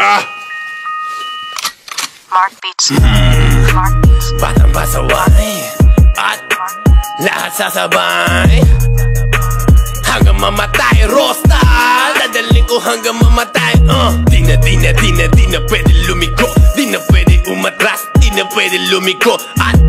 Ah! Mark Beats. Hmm. Mark Beats. Batang pasaway At lahat sasabay Hanggang mamatay Rosta Dadaling ko hanggang mamatay uh. Di na, di na, di na, di na pwede lumiko Di na pwede umatras Di na pwede lumiko At